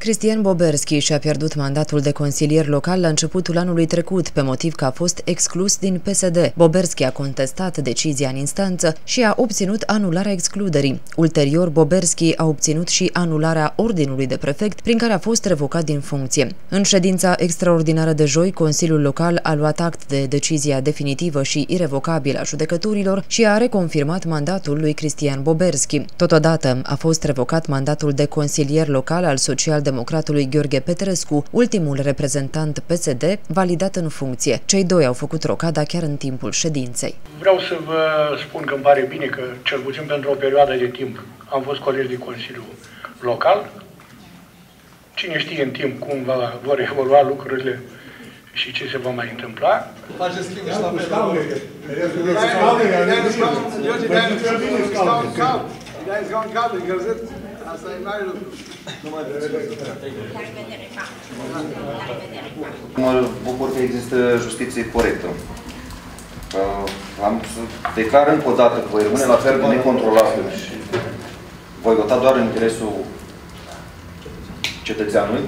Cristian Boberski și-a pierdut mandatul de consilier local la începutul anului trecut, pe motiv că a fost exclus din PSD. Boberski a contestat decizia în instanță și a obținut anularea excluderii. Ulterior, Boberski a obținut și anularea ordinului de prefect, prin care a fost revocat din funcție. În ședința extraordinară de joi, Consiliul Local a luat act de decizia definitivă și irevocabilă a judecătorilor și a reconfirmat mandatul lui Cristian Boberski. Totodată a fost revocat mandatul de consilier local al social democratului Gheorghe Petrescu, ultimul reprezentant PSD, validat în funcție. Cei doi au făcut rocada chiar în timpul ședinței. Vreau să vă spun că îmi pare bine că, cel puțin pentru o perioadă de timp, am fost colegi de Consiliu Local. Cine știe în timp cum va, vor evolua lucrurile și ce se va mai întâmpla. Faceți schimb și la fel. George, dai un scaun cald. Dai un scaun cald, încălzit. Asta e mare lucru. Mă bucur că există justiție corectă. Uh, Am să declar încă o dată că voi rămâne la fel de necontrolabil și voi vota doar în interesul cetățeanului